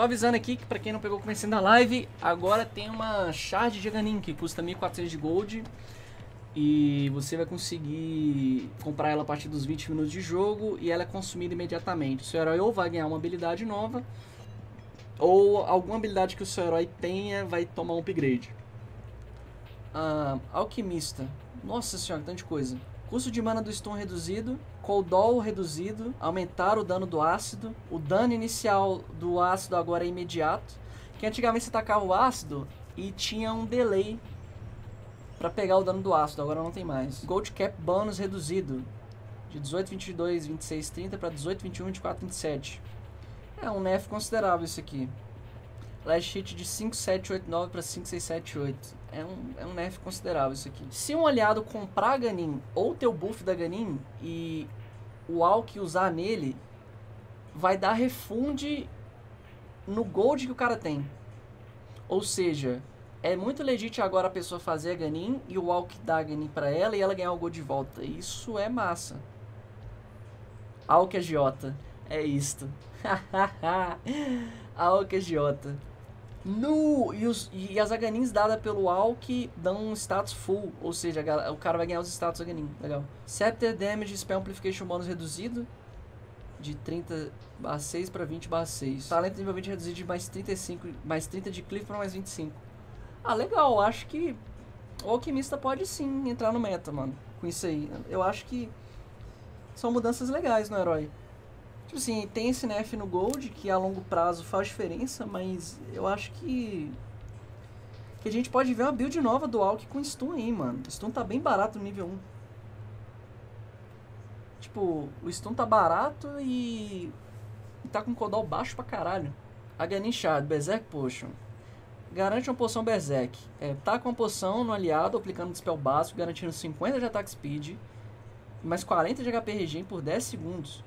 Só avisando aqui que pra quem não pegou o começo da live, agora tem uma charge de Ganin que custa 1.400 de gold. E você vai conseguir comprar ela a partir dos 20 minutos de jogo e ela é consumida imediatamente. O seu herói ou vai ganhar uma habilidade nova, ou alguma habilidade que o seu herói tenha vai tomar um upgrade. Ah, alquimista. Nossa senhora, tanta coisa. Custo de mana do stun reduzido, coldol reduzido, aumentar o dano do ácido. O dano inicial do ácido agora é imediato. Que antigamente você tacava o ácido e tinha um delay para pegar o dano do ácido, agora não tem mais. Gold cap bônus reduzido. De 18, 22, 26, 30 para 18, 21, 24, 27. É um nerf considerável isso aqui. Last hit de 5, 7, 8, 9 para 5, 6, 7, 8. É um, é um nerf considerável isso aqui. Se um aliado comprar Ganin ou ter o buff da Ganin e o Alck usar nele, vai dar refund no gold que o cara tem. Ou seja, é muito legítimo agora a pessoa fazer a Ganin e o Alck dar a Ganin pra ela e ela ganhar o gold de volta. Isso é massa. Alck agiota. É isto. Alck agiota. No, e, os, e as Aganins dadas pelo Alck dão um status full, ou seja, o cara vai ganhar os status Aganin, legal. Scepter Damage Spell Amplification Bonus reduzido, de 30 barra 6 para 20 barra 6. Talento nível 20 reduzido de mais 35, mais 30 de Cliff para mais 25. Ah, legal, acho que o Alquimista pode sim entrar no meta, mano, com isso aí. Eu acho que são mudanças legais no herói. Tipo assim, tem esse nerf no Gold que a longo prazo faz diferença, mas eu acho que. Que a gente pode ver uma build nova do Alck com stun aí, mano. O stun tá bem barato no nível 1. Tipo, o stun tá barato e. e tá com codal baixo pra caralho. Aganin Shard, Berserk Potion. Garante uma poção Berserk. É, tá com uma poção no aliado, aplicando spell básico, garantindo 50 de attack speed, mais 40 de HP regen por 10 segundos.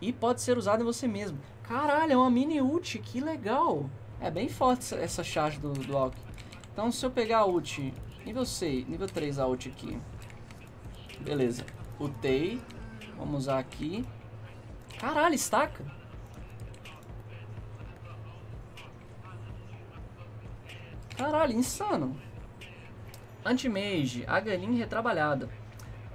E pode ser usado em você mesmo. Caralho, é uma mini ult, que legal. É bem forte essa charge do, do Alck. Então se eu pegar a ult, nível 6, nível 3 a ult aqui. Beleza. Utei. Vamos usar aqui. Caralho, estaca. Caralho, insano. Anti-Mage, a galinha retrabalhada.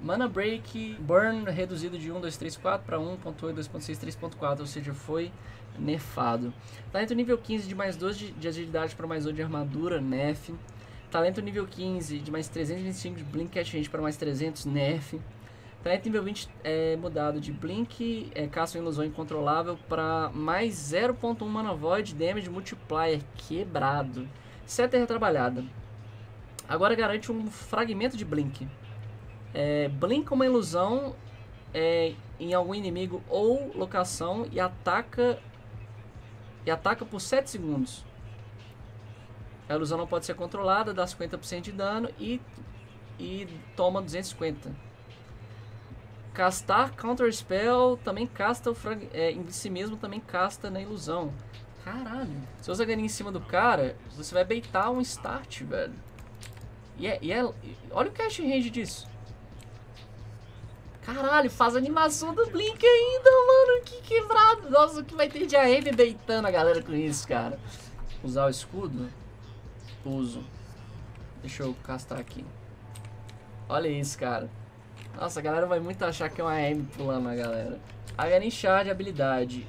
Mana Break, Burn reduzido de 1, 2, 3, 4 para 1.8, 2.6, 3.4, ou seja, foi nerfado. Talento nível 15 de mais 2 de, de agilidade para mais 1 de armadura, nerf. Talento nível 15 de mais 325 de Blink Catch Range para mais 300, nerf. Talento nível 20 é mudado de Blink, é, caça uma ilusão incontrolável para mais 0.1 Mana Void Damage Multiplier, quebrado. Seta retrabalhada. Agora garante um fragmento de Blink. É, uma ilusão é, em algum inimigo ou locação e ataca e ataca por 7 segundos. A ilusão não pode ser controlada, dá 50% de dano e, e toma 250. Castar Counter Spell também casta o frag, é, em si mesmo também casta na ilusão. Caralho. Se você ganhar em cima do cara, você vai beitar um start, velho. E é, e é, olha o cash range disso. Caralho, faz animação do Blink ainda, mano. Que quebrado. Nossa, o que vai ter de AM beitando a galera com isso, cara. Usar o escudo? Uso. Deixa eu castar aqui. Olha isso, cara. Nossa, a galera vai muito achar que é uma AM pulando a galera. A Shard, habilidade.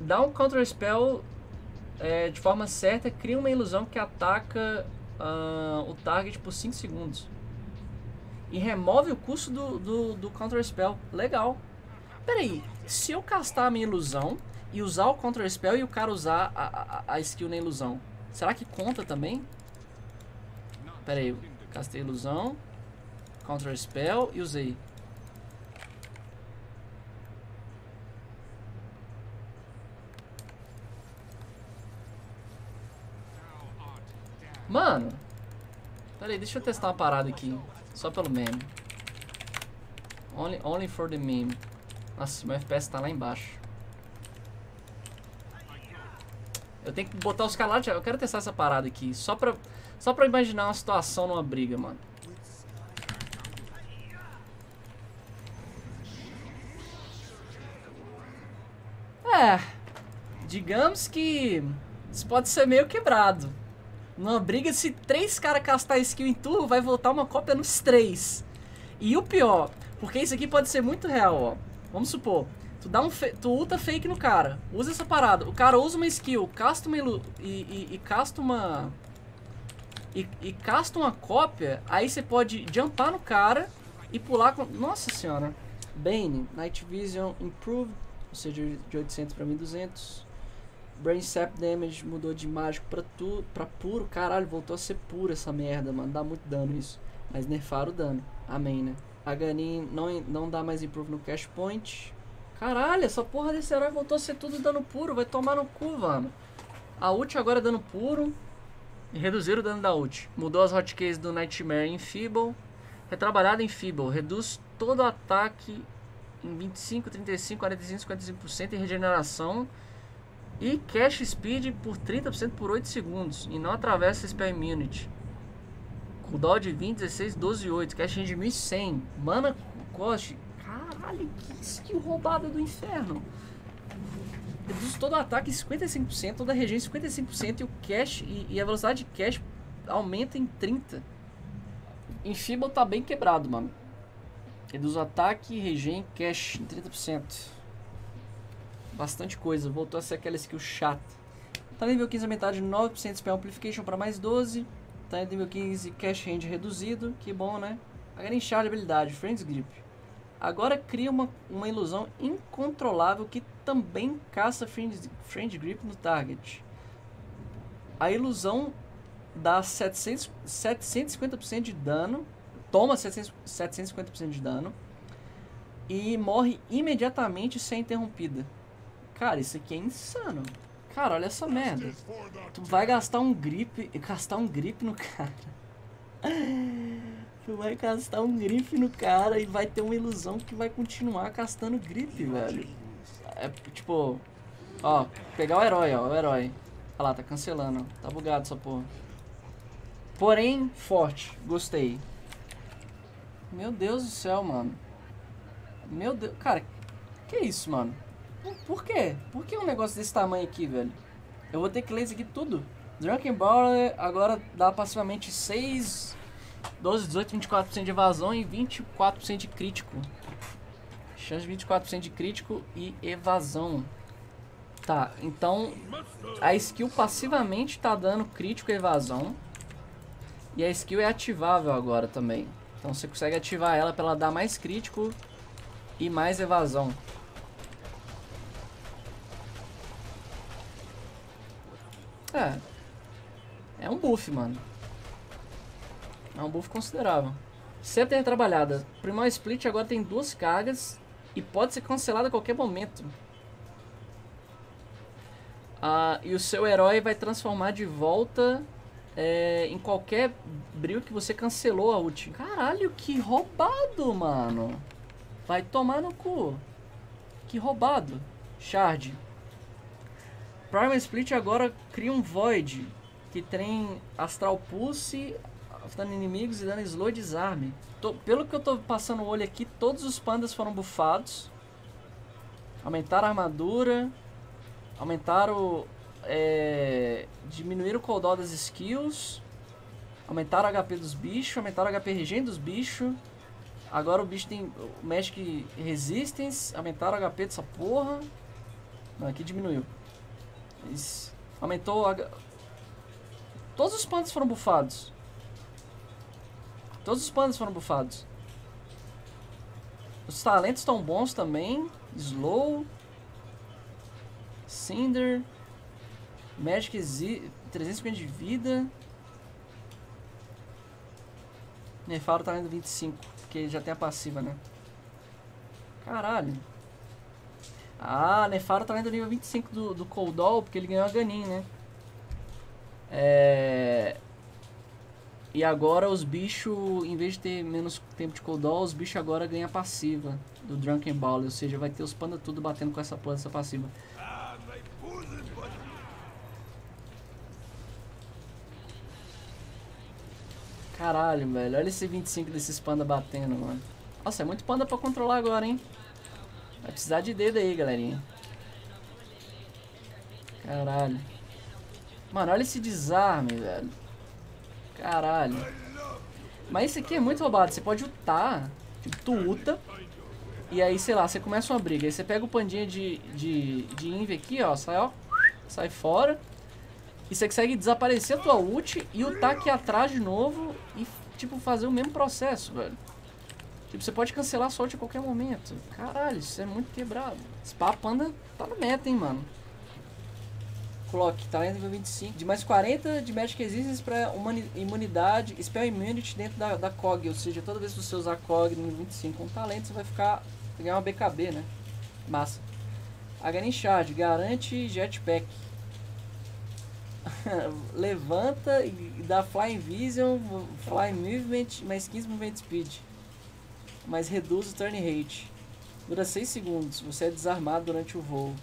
Dá um Counter Spell é, de forma certa, cria uma ilusão que ataca uh, o target por 5 segundos e remove o custo do, do, do Counter Spell. Legal. Peraí, se eu castar a minha ilusão e usar o Counter Spell e o cara usar a, a, a skill na ilusão, será que conta também? Peraí, castei ilusão, Counter Spell e usei. Mano, peraí, deixa eu testar uma parada aqui. Só pelo meme. Only, only for the meme. Nossa, meu FPS tá lá embaixo. Eu tenho que botar os caras lá. Eu quero testar essa parada aqui. Só pra, só pra imaginar uma situação numa briga, mano. É. digamos que isso pode ser meio quebrado. Numa briga, se três caras castar skill em turno, vai voltar uma cópia nos três. E o pior, porque isso aqui pode ser muito real, ó. Vamos supor, tu dá um tu ulta fake no cara, usa essa parada, o cara usa uma skill, casta uma e, e, e casta uma e, e casta uma cópia, aí você pode jumpar no cara e pular com... Nossa senhora. Bane, Night Vision Improved, ou seja, de 800 para 1200. Brain Sap Damage mudou de mágico pra, tu, pra puro. Caralho, voltou a ser puro essa merda, mano. Dá muito dano isso. Mas nerfaram o dano. Amém, né? A Ganin não, não dá mais improve no Cash Point. Caralho, essa porra desse herói voltou a ser tudo dano puro. Vai tomar no cu, mano. A ult agora é dano puro. E reduzir o dano da ult. Mudou as hotkeys do Nightmare em Feeble. Retrabalhada em Feeble. Reduz todo o ataque em 25, 35, 45, 55% em regeneração. E Cash Speed por 30% por 8 segundos. E não atravessa Spell Immunity. Cooldown de 20, 16, 12 e 8. Cash de 1100. Mana Cost. Caralho, que skill roubada do inferno. Reduz todo o ataque em 55%, toda a regen em 55% e o cash e, e, a velocidade de cash aumenta em 30%. Em Feeble tá bem quebrado, mano. Reduz o ataque, regen, cash em 30%. Bastante coisa, voltou a ser aquela skill chata. Tá nível 15 aumentado de 9% Spell Amplification para mais 12. Tá nível 15 cash range reduzido, que bom, né? Agora enxar de habilidade, Friends Grip. Agora cria uma, uma ilusão incontrolável que também caça friend, friend Grip no target. A ilusão dá 700, 750% de dano, toma 700, 750% de dano e morre imediatamente sem interrompida. Cara, isso aqui é insano. Cara, olha essa merda. Tu vai gastar um grip, gastar um grip no cara. Tu vai castar um grife no cara e vai ter uma ilusão que vai continuar castando grife, velho. É tipo, ó, pegar o herói, ó, o herói. Olha lá, tá cancelando, tá bugado essa porra. Porém, forte, gostei. Meu Deus do céu, mano. Meu Deus, cara, que isso, mano? Por quê? Por que um negócio desse tamanho aqui, velho? Eu vou ter que ler isso aqui tudo. Drunken Brawler agora dá passivamente 6 12, 18, 24% de evasão e 24% de crítico. Chance de 24% de crítico e evasão. Tá, então a skill passivamente tá dando crítico e evasão. E a skill é ativável agora também. Então você consegue ativar ela para ela dar mais crítico e mais evasão. É. É um buff, mano. É um buff considerável. É trabalhada. Primal Split agora tem duas cargas e pode ser cancelada a qualquer momento. Ah, e o seu herói vai transformar de volta é, em qualquer brilho que você cancelou a ult. Caralho, que roubado, mano. Vai tomar no cu. Que roubado. Shard. Primal Split agora cria um Void que tem Astral Pulse, afetando inimigos e dando slow desarme. Tô, pelo que eu tô passando o olho aqui, todos os pandas foram bufados. Aumentaram a armadura. Aumentaram... É, diminuíram o cooldown das skills. Aumentaram o HP dos bichos. Aumentaram o HP regen dos bichos. Agora o bicho tem o Magic Resistance. Aumentaram o HP dessa porra. Não, aqui diminuiu. Isso. Aumentou a... Todos os pandas foram bufados. Todos os pandas foram bufados. Os talentos estão bons também. Slow. Cinder. Magic Z 350 de vida. Nerfaram o talento 25. Porque já tem a passiva, né? Caralho. Ah, Nefaro tá lendo nível 25 do, do Coldol, porque ele ganhou a Ganin, né? É... E agora os bichos, em vez de ter menos tempo de cooldown, os bichos agora ganham passiva do Drunken Ball. Ou seja, vai ter os panda tudo batendo com essa essa passiva. Caralho, velho. Olha esse 25 desses panda batendo, mano. Nossa, é muito panda pra controlar agora, hein? Vai precisar de dedo aí, galerinha. Caralho. Mano, olha esse desarme, velho. Caralho. Mas isso aqui é muito roubado. Você pode ultar. Tipo, tu ulta. E aí, sei lá, você começa uma briga. Aí você pega o pandinha de, de, de Inve aqui, ó. Sai, ó. Sai fora. E você consegue desaparecer a tua ult e ultar aqui atrás de novo. E, tipo, fazer o mesmo processo, velho. Tipo, você pode cancelar a sorte a qualquer momento. Caralho, isso é muito quebrado. Spa Panda tá no meta, hein, mano. Clock, tá nível 25. De mais 40 de Magic Resistance pra imunidade, Spell Immunity dentro da, da COG. Ou seja, toda vez que você usar COG no 25 com talento, você vai ficar. ganhar uma BKB, né? Massa. Again Charge, garante Jetpack. Levanta e dá Flying Vision, Fly Movement, mais 15 Movement Speed. Mas reduz o turn rate. Dura 6 segundos. Você é desarmado durante o voo.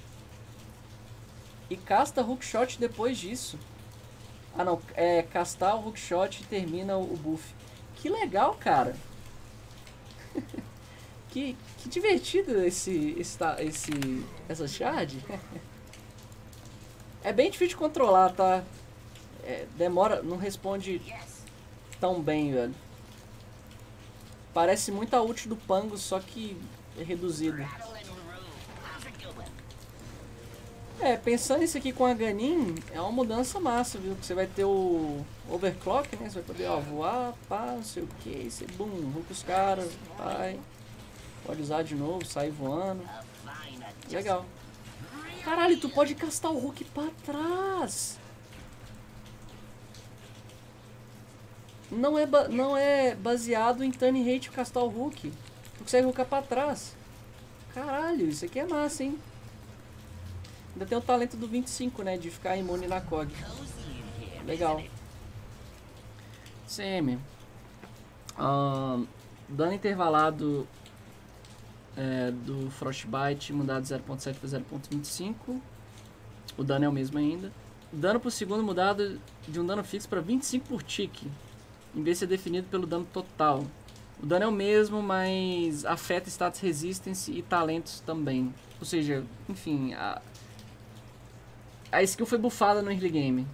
E casta hookshot depois disso. Ah não, é castar o hookshot e termina o buff. Que legal, cara. que, que divertido esse, esse, esse essa shard. é bem difícil de controlar, tá? É, demora, não responde tão bem, velho. Parece muito a ult do Pango, só que é reduzido. É, pensando isso aqui com a Ganin, é uma mudança massa, viu? Você vai ter o overclock, né? Você vai poder, ó, voar, pá, não sei o que, você, bum, com os caras, vai. Pode usar de novo, sair voando. Legal. Caralho, tu pode castar o Hulk pra trás. Não é, não é baseado em turn rate castar o Hulk. Tu consegue hulkar pra trás. Caralho, isso aqui é massa, hein? Ainda tem o talento do 25, né? De ficar imune na COG. Legal. CM. Dano intervalado é, do Frostbite mudado de 0.7 para 0.25. O dano é o mesmo ainda. Dano por segundo mudado de um dano fixo para 25 por tique. Em vez de ser definido pelo dano total. O dano é o mesmo, mas afeta status resistance e talentos também. Ou seja, enfim, a, a skill foi bufada no early game.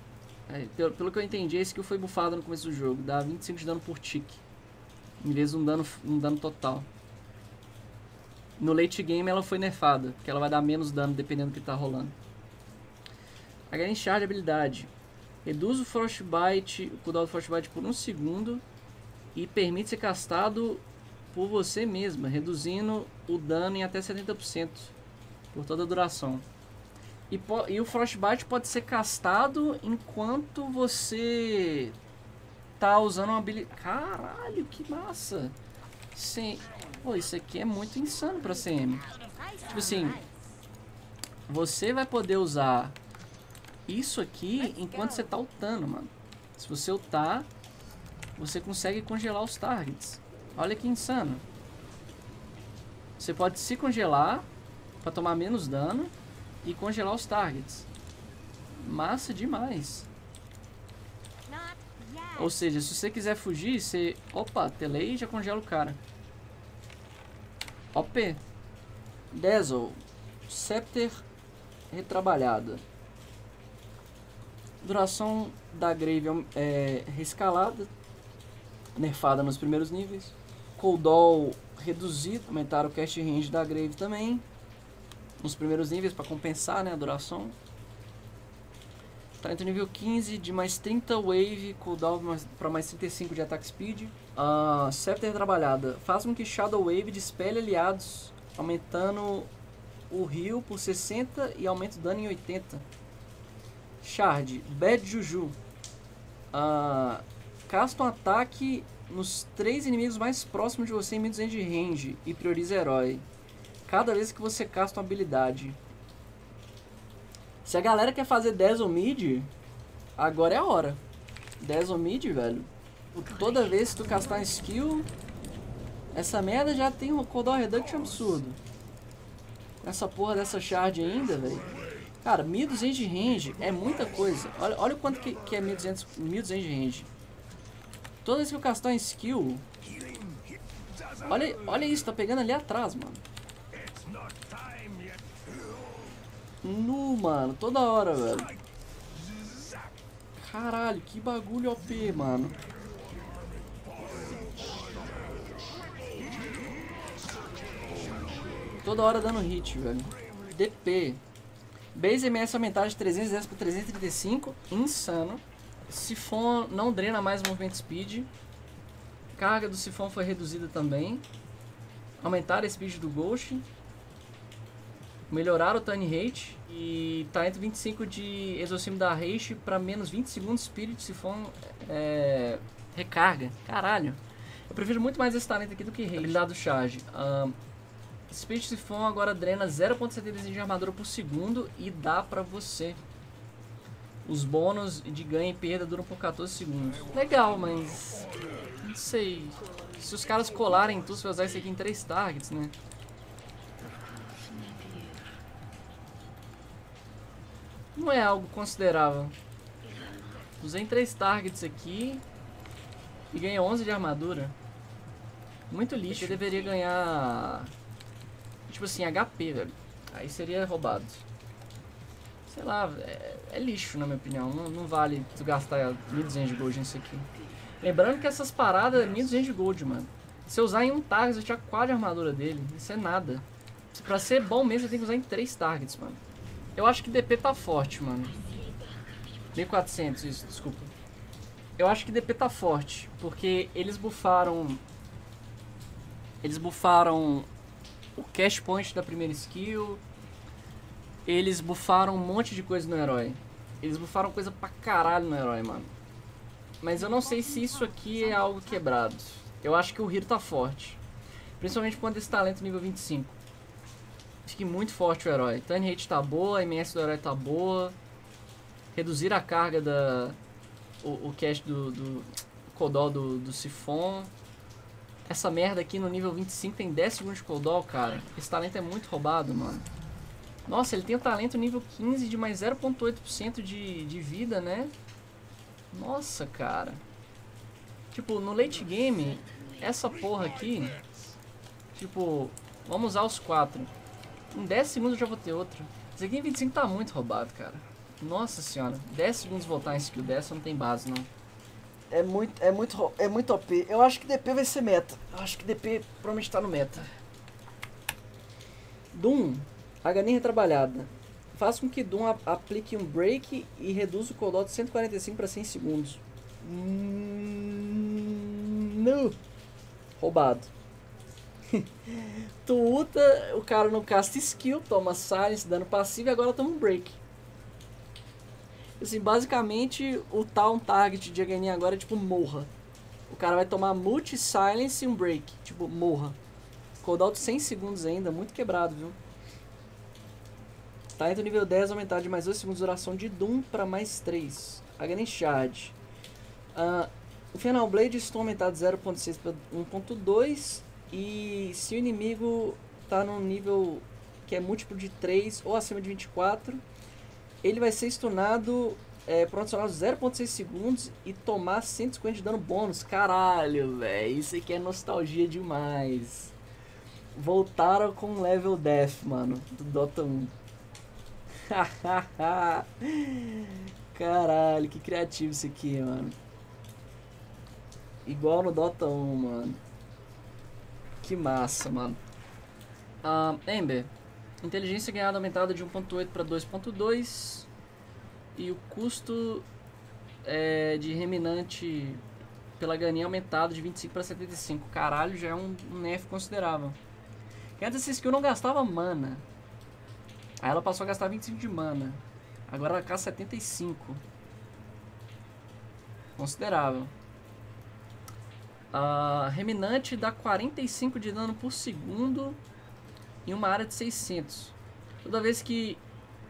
É, pelo, pelo, que eu entendi, a skill foi bufada no começo do jogo. Dá 25 de dano por tick. Em vez de um dano, um dano total. No late game ela foi nerfada, porque ela vai dar menos dano dependendo do que está rolando. A Gain Charge habilidade. Reduz o Frostbite, o cooldown do Frostbite por um segundo e permite ser castado por você mesma, reduzindo o dano em até 70% por toda a duração. E, e, o Frostbite pode ser castado enquanto você tá usando uma habilidade. Caralho, que massa! Sim. Pô, isso aqui é muito insano pra CM. Tipo assim, você vai poder usar isso aqui enquanto você tá ultando, mano. Se você ultar, você consegue congelar os targets. Olha que insano. Você pode se congelar para tomar menos dano e congelar os targets. Massa demais. Ou seja, se você quiser fugir, você... Opa, telei e já congela o cara. OP. Dazzle. Scepter retrabalhada. Duração da Grave é rescalada. Nerfada nos primeiros níveis. Cooldown reduzido. Aumentaram o cast range da Grave também nos primeiros níveis para compensar né, a duração. Talento nível 15 de mais 30 wave, cooldown para mais 35 de attack speed. Uh, Scepter trabalhada. Faz com que Shadow Wave dispele aliados, aumentando o heal por 60 e aumenta o dano em 80. Shard, Bad Juju. Uh, casta um ataque nos três inimigos mais próximos de você em mid range e prioriza herói cada vez que você casta uma habilidade. Se a galera quer fazer Dazzle Mid, agora é a hora. Dazzle Mid, velho. Toda vez que tu castar skill, essa merda já tem um cooldown reduction absurdo. Essa porra dessa shard ainda, velho. Cara, 1200 de range é muita coisa. Olha, olha o quanto que, que é 1200, 1200 de range. Toda vez que eu castar um skill... Olha, olha isso, tá pegando ali atrás, mano. Nu, mano. Toda hora, velho. Caralho, que bagulho OP, mano. Toda hora dando hit, velho. DP. Base MS aumentar de 310 para 335. Insano. Sifon não drena mais o movimento speed. Carga do sifão foi reduzida também. Aumentar a speed do Ghost. Melhorar o Tiny Rate. E tá entre 25 de exorcismo da Rage para menos 20 segundos Spirit Sifão é, recarga. Caralho. Eu prefiro muito mais esse talento aqui do que Rage. Habilidade do Charge. Um, Spirit Sifão agora drena 0.75 de armadura por segundo e dá pra você. Os bônus de ganho e perda duram por 14 segundos. Legal, mas... Não sei... Se os caras colarem tudo, você vai usar isso aqui em 3 targets, né? Não é algo considerável. Usei em 3 targets aqui e ganhei 11 de armadura. Muito lixo. Eu deveria ganhar tipo assim, HP, velho. Aí seria roubado. Sei lá, é, é lixo na minha opinião. Não, não vale tu gastar 1.200 de gold nisso aqui. Lembrando que essas paradas é 1.200 de gold, mano. Se eu usar em um target, eu tinha 4 de armadura dele. Isso é nada. Pra ser bom mesmo, eu tenho que usar em 3 targets, mano. Eu acho que DP tá forte, mano. 1400, isso, desculpa. Eu acho que DP tá forte, porque eles bufaram... Eles bufaram o cash point da primeira skill. Eles bufaram um monte de coisa no herói. Eles bufaram coisa pra caralho no herói, mano. Mas eu não sei se isso aqui é algo quebrado. Eu acho que o Hiro tá forte. Principalmente quando esse talento nível 25. Fique muito forte o herói. Turn rate tá boa, a MS do herói tá boa. Reduzir a carga da... O, o cash do... do Codol do, do Sifon. Essa merda aqui no nível 25 tem 10 segundos de cooldown, cara. Esse talento é muito roubado, mano. Nossa, ele tem o talento nível 15 de mais 0.8% de, de vida, né? Nossa, cara. Tipo, no late game, essa porra aqui... Tipo, vamos usar os quatro. Em 10 segundos eu já vou ter outro. Esse aqui em 25 tá muito roubado, cara. Nossa senhora. 10 segundos voltar em skill dessa não tem base, não. É muito, é muito, é muito OP. Eu acho que DP vai ser meta. Eu acho que DP provavelmente tá no meta. Doom, HN retrabalhada. Faça com que Doom aplique um break e reduza o cooldown de 145 para 100 segundos. Hum, não. Roubado. tu ulta, o cara não casta skill, toma silence, dano passivo e agora toma um break. Assim, basicamente, o town target de HN agora é tipo morra. O cara vai tomar multi silence e um break. Tipo, morra. Cooldown de 100 segundos ainda, muito quebrado, viu? Tá entre o nível 10 aumentar de mais 2 segundos de duração de Doom para mais 3. HN Shard. Uh, o Final Blade estão aumentado de 0.6 para 1.2. E se o inimigo tá num nível que é múltiplo de 3 ou acima de 24 ele vai ser stunado é, por um adicional de 0.6 segundos e tomar 150 de dano bônus. Caralho, velho. Isso aqui é nostalgia demais. Voltaram com level death, mano, do Dota 1. Caralho, que criativo isso aqui, mano. Igual no Dota 1, mano. Que massa, mano. Uh, Ember, Inteligência ganhada aumentada de 1.8 para 2.2 e o custo é, de reminante pela ganinha aumentado de 25 para 75. Caralho, já é um, um nerf considerável. antes essa skill não gastava mana. Aí ela passou a gastar 25 de mana. Agora ela gasta 75. Considerável. A reminante dá 45 de dano por segundo em uma área de 600. Toda vez que,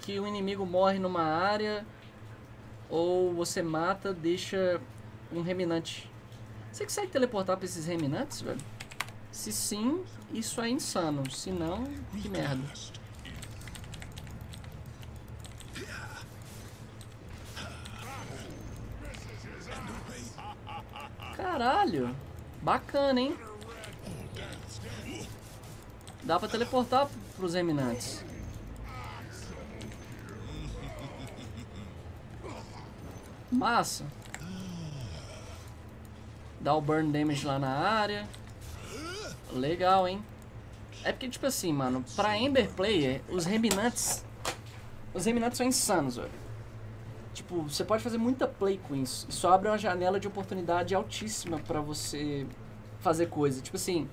que o inimigo morre numa área ou você mata, deixa um reminante. Você consegue teleportar para esses reminantes, velho? Se sim, isso é insano. Se não, que merda. Caralho. Bacana, hein? Dá pra teleportar pros reminantes. Massa. Dá o burn damage lá na área. Legal, hein? É porque, tipo assim, mano, pra Ember Player, os reminantes... Os reminantes são insanos, velho. Tipo, você pode fazer muita play com isso. Isso abre uma janela de oportunidade altíssima pra você fazer coisa. Tipo assim,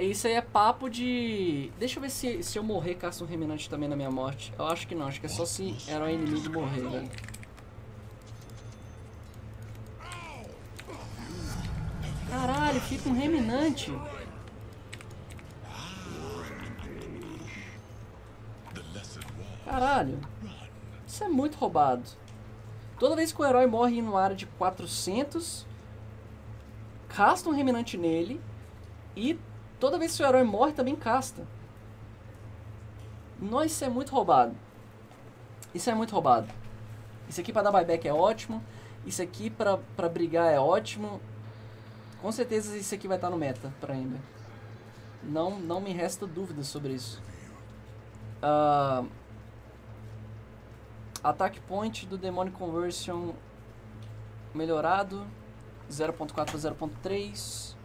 isso aí é papo de... Deixa eu ver se, se eu morrer caça um Reminante também na minha morte. Eu acho que não, acho que é só se herói inimigo morrer, velho. Caralho, fica um Reminante. Caralho. Isso é muito roubado. Toda vez que o herói morre em uma área de 400, casta um reminante nele e toda vez que o herói morre também casta. Nossa, isso é muito roubado. Isso é muito roubado. Isso aqui para dar buyback é ótimo. Isso aqui para pra brigar é ótimo. Com certeza isso aqui vai estar no meta pra Ember. Não, não me resta dúvida sobre isso. Uh, Attack point do Demonic Conversion melhorado. 0.4 para 0.3.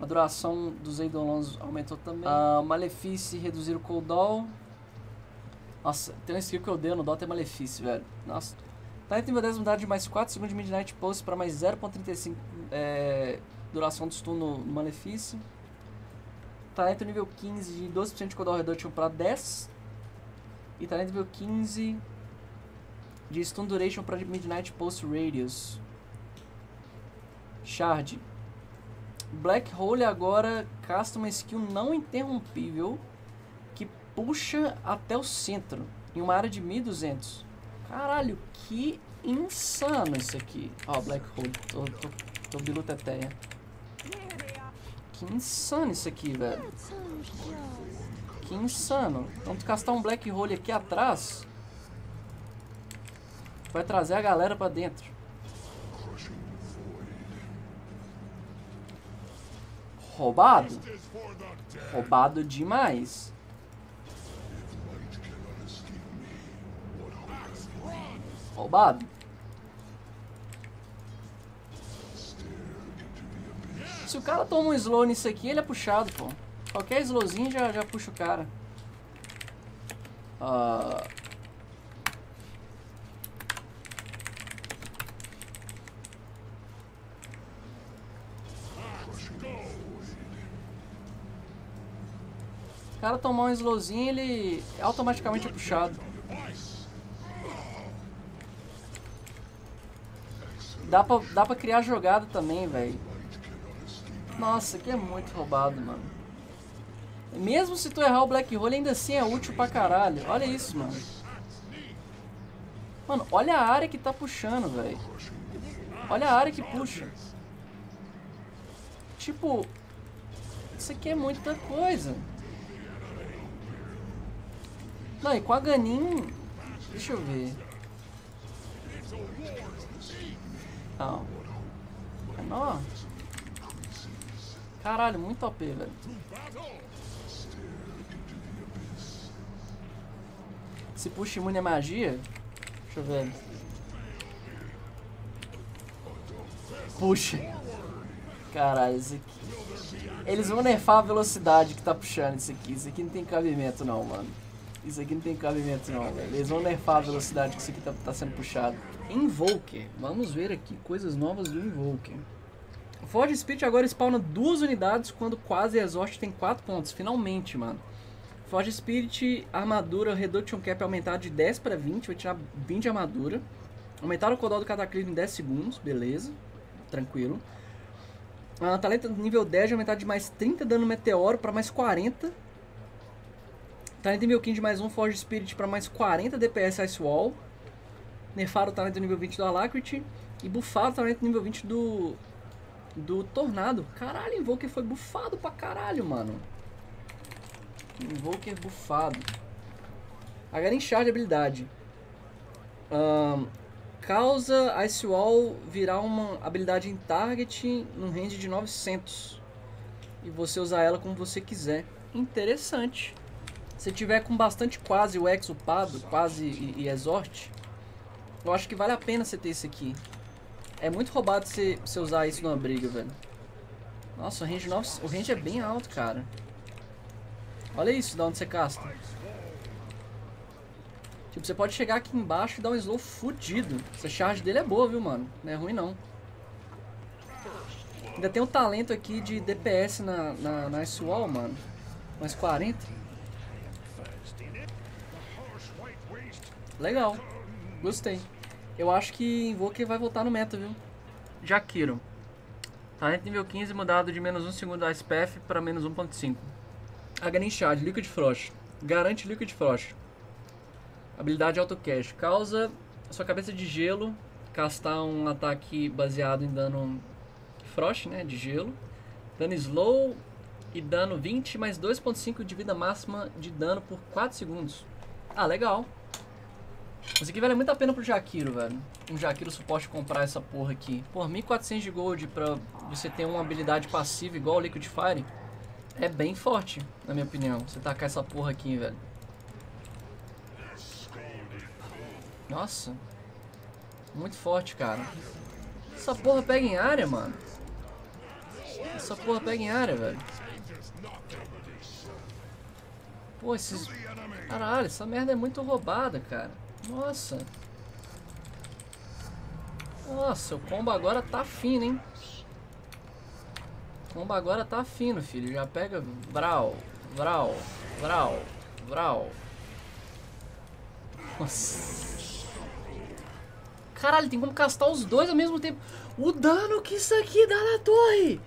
A duração dos Eidolons aumentou também. A Malefice reduzir o cooldown. Nossa, tem um skill que eu odeio no Dota é Malefice, velho. Nossa. Tá nível 10 mudar de mais 4 segundos de Midnight Pulse para mais 0.35 é, duração do stun no, no Malefice. Talento nível 15 de 12% de cooldown reduction para 10. E talento nível 15 de Stun Duration para Midnight Pulse Radius. Shard. Black Hole agora casta uma skill não interrompível que puxa até o centro, em uma área de 1200. Caralho, que insano isso aqui. Ó, oh, Black Hole, tô, tô, tô biluteteia. Que insano isso aqui, velho. Que insano. Vamos castar um Black Hole aqui atrás. Vai trazer a galera pra dentro. Roubado? Roubado demais. Roubado. Se o cara toma um slow nisso aqui, ele é puxado, pô. Qualquer slowzinho já, já puxa o cara. Uh, cara tomar um slowzinho, ele é automaticamente puxado. Dá pra, dá pra criar jogada também, velho. Nossa, aqui é muito roubado, mano. Mesmo se tu errar o Black Hole, ainda assim é útil pra caralho. Olha isso, mano. Mano, olha a área que tá puxando, velho. Olha a área que puxa. Tipo, isso aqui é muita coisa. Não, e com a Ganin... Deixa eu ver. Não. Não. Caralho, muito OP, velho. Se puxa imune a magia... Deixa eu ver. Puxa. Caralho, isso aqui... Eles vão nerfar a velocidade que tá puxando isso aqui. Isso aqui não tem cabimento não, mano. Isso aqui não tem cabimento não, velho. Eles vão nerfar a velocidade que isso aqui tá, tá sendo puxado. Invoker. Vamos ver aqui coisas novas do Invoker. O Forge Spirit agora spawna duas unidades quando quase exaust tem 4 pontos. Finalmente, mano. Forge Spirit, armadura, reduction cap aumentar de 10 para 20. Vai tirar 20 de armadura. Aumentar o cooldown do cataclismo em 10 segundos. Beleza. Tranquilo. Uh, talento nível 10 aumentar de mais 30 dano meteoro para mais 40 Talento nível 15 de mais um Forge Spirit para mais 40 DPS Ice Wall. Nerfaram o talento nível 20 do Alacrity. E bufaram o talento nível 20 do. Do Tornado. Caralho, Invoker foi bufado pra caralho, mano. Invoker bufado. Agora charge de habilidade. Um, causa Ice Wall virar uma habilidade em target num range de 900. E você usar ela como você quiser. Interessante. Se tiver com bastante quase o X upado, quase e, e exorte, Eu acho que vale a pena você ter esse aqui. É muito roubado você, você usar isso numa briga, velho. Nossa, o range, nossa, o range é bem alto, cara. Olha isso, da onde você casta. Tipo, você pode chegar aqui embaixo e dar um slow fudido. Essa charge dele é boa, viu, mano? Não é ruim, não. Ainda tem um talento aqui de DPS na, na, na Ice Wall, mano. Mais 40. Legal. Gostei. Eu acho que Invoker vai voltar no meta, viu? Jakiro. Talento nível 15 mudado de menos 1 segundo da SPF para menos 1.5. Aghanim Shard, Liquid Frost. Garante Liquid Frost. Habilidade Auto Cash. Causa sua cabeça de gelo castar um ataque baseado em dano Frost, né, de gelo. Dano Slow e dano 20 mais 2.5 de vida máxima de dano por 4 segundos. Ah, legal. Isso aqui vale muito a pena pro Jakiro, velho. Um Jakiro suporte comprar essa porra aqui. Por 1400 de gold pra você ter uma habilidade passiva igual o Liquid Fire é bem forte, na minha opinião. Você tacar essa porra aqui, velho. Nossa. Muito forte, cara. Essa porra pega em área, mano. Essa porra pega em área, velho. Pô, esses... Caralho, essa merda é muito roubada, cara. Nossa. Nossa, o combo agora tá fino, hein? O combo agora tá fino, filho. Já pega Vral, Vral, Vral, Vral. Nossa. Caralho, tem como castar os dois ao mesmo tempo. O dano que isso aqui dá na torre!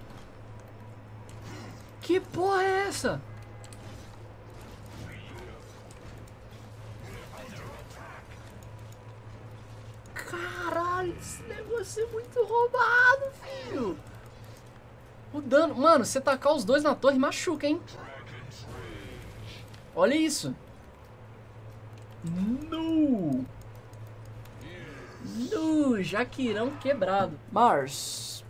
Que porra é essa? Caralho, esse negócio é muito roubado, filho. O dano... Mano, você tacar os dois na torre machuca, hein? Olha isso. No! No! Jaquirão quebrado. Mars.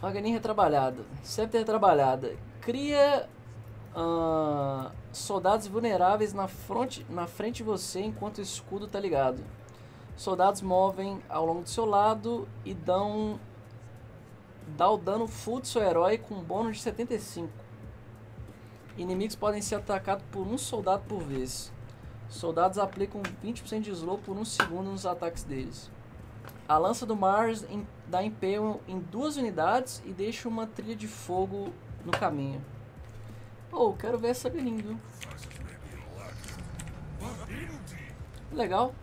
Maganinha retrabalhada. Sempre retrabalhada. Cria... Uh, soldados vulneráveis na, fronte, na frente de você enquanto o escudo tá ligado. Soldados movem ao longo do seu lado e dão dá o dano full do seu herói com um bônus de 75. Inimigos podem ser atacados por um soldado por vez. Soldados aplicam 20% de slow por um segundo nos ataques deles. A lança do Mars dá empenho em duas unidades e deixa uma trilha de fogo no caminho. Oh, quero ver essa lindo. Legal.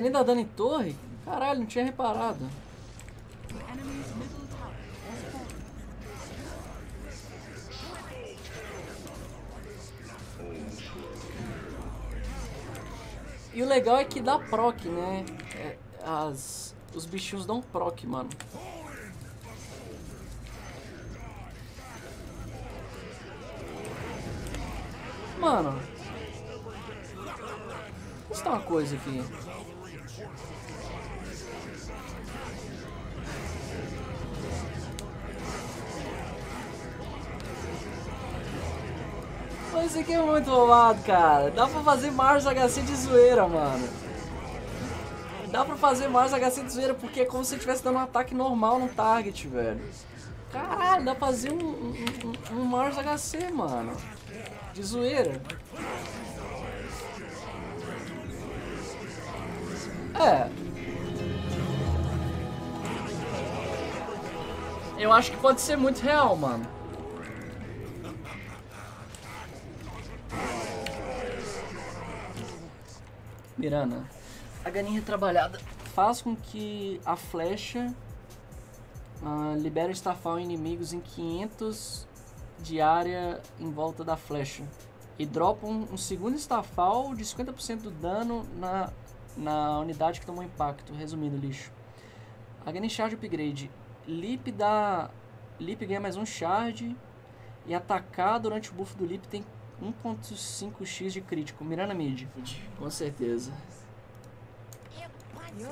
Ah, ele ainda dando em torre? Caralho, não tinha reparado. E o legal é que dá proc, né? É, as, os bichinhos dão proc, mano. Mano. Vou mostrar uma coisa aqui. Mas isso aqui é muito roubado, cara. Dá pra fazer Mars HC de zoeira, mano. Dá pra fazer Mars HC de zoeira porque é como se estivesse dando um ataque normal no target, velho. Caralho, dá pra fazer um, um, um Mars HC, mano. De zoeira. É. Eu acho que pode ser muito real, mano. Mirana, a galinha trabalhada faz com que a flecha uh, libere em inimigos em 500 de área em volta da flecha. E dropa um, um segundo Starfall de 50% do dano na, na unidade que tomou impacto. Resumindo, lixo. Agni Charge Upgrade. Lip dá. Lip ganha mais um Shard. E atacar durante o buff do Lip tem 1.5x de crítico. Mirando a mid. Com certeza.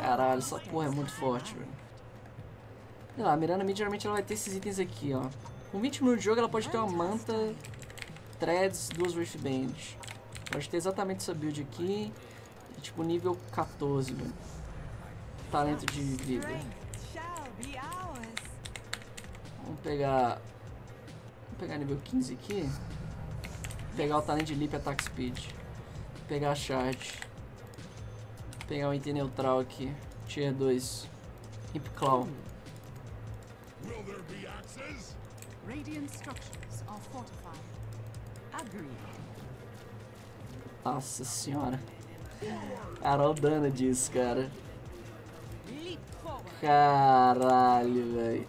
Caralho, essa porra é muito forte, velho. Sei lá, a Miranda Mid geralmente ela vai ter esses itens aqui, ó. Com 20 minutos de jogo ela pode ter uma manta, threads, duas Band. Pode ter exatamente essa build aqui. E, tipo nível 14, velho. Talento de vida. Vamos pegar. Vamos pegar nível 15 aqui. Pegar o talento de Leap Attack Speed. Pegar a Shard. Pegar o item neutral aqui. Tier 2. Imp Claw. Radiant structures are fortified. Agreed. Nossa senhora. O dano disso, cara. Caralho, velho.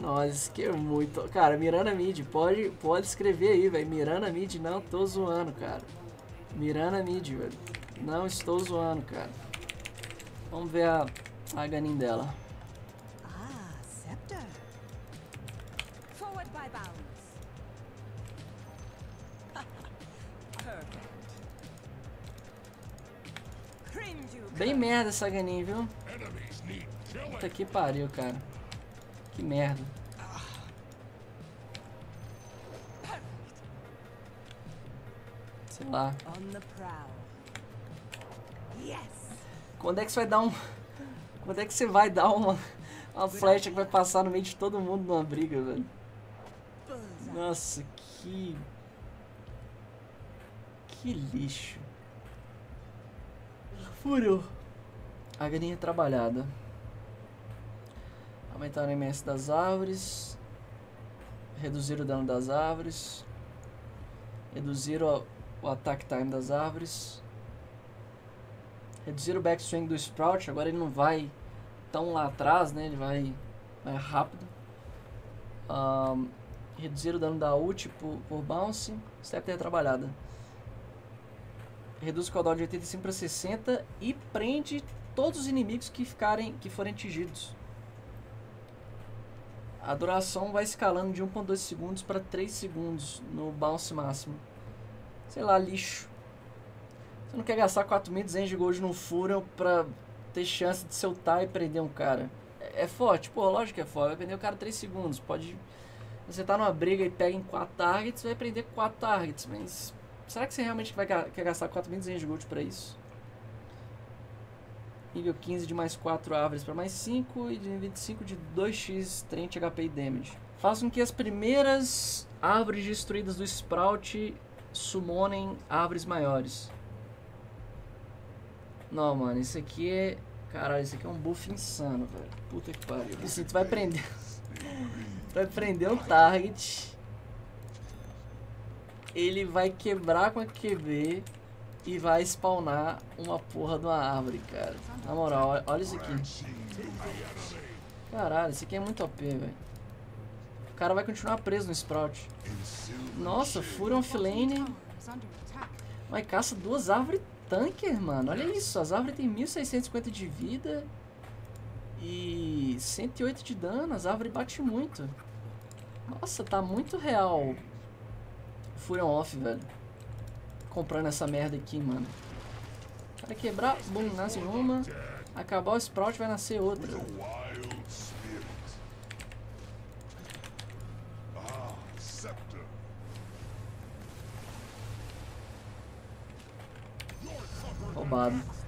Nossa, que é muito. Cara, Mirana Mid, pode, pode escrever aí, velho. Mirana Mid, não tô zoando, cara. Mirana Mid, velho. Não estou zoando, cara. Vamos ver a, a ganin dela. Bem merda essa ganin, viu? Puta que pariu, cara. Que merda. Sei lá. Quando é que você vai dar um... Quando é que você vai dar uma, uma flecha que vai passar no meio de todo mundo numa briga, velho? Nossa, que... Que lixo. Furou. A galinha trabalhada. Aumentar o MS das árvores. Reduzir o dano das árvores. Reduzir o, o ataque time das árvores. Reduzir o backswing do Sprout, agora ele não vai tão lá atrás, né? Ele vai, vai rápido. Um, reduzir o dano da ult por, por bounce. Scepter trabalhada. Reduz o cooldown de 85 para 60 e prende todos os inimigos que ficarem que forem atingidos. A duração vai escalando de 1.2 segundos para 3 segundos no bounce máximo. Sei lá, lixo. Você não quer gastar 4.200 de gold no Furion pra ter chance de soltar e prender um cara. É, é forte? Pô, lógico que é forte. Vai prender o cara 3 segundos. Pode... Você tá numa briga e pega em 4 targets, vai prender 4 targets. Mas será que você realmente vai, quer gastar 4.200 de gold pra isso? Nível 15 de mais 4 árvores para mais 5 e de 25 de 2x 30 HP e damage. Faz com que as primeiras árvores destruídas do Sprout summonem árvores maiores. Não, mano, isso aqui é... Caralho, isso aqui é um buff insano, velho. Puta que pariu. Assim, tu vai prender... vai prender um target. Ele vai quebrar com a QB e vai spawnar uma porra de uma árvore, cara. Na moral, olha isso aqui. Caralho, isso aqui é muito OP, velho. O cara vai continuar preso no Sprout. Nossa, Furion Flane. Vai caça duas árvores tanker, mano. Olha isso, as árvores têm 1650 de vida e 108 de dano. As árvores batem muito. Nossa, tá muito real. Furion off, velho. Comprando essa merda aqui, mano. Vai quebrar, bum, nasce uma. Acabar o Sprout, vai nascer outra. roubado.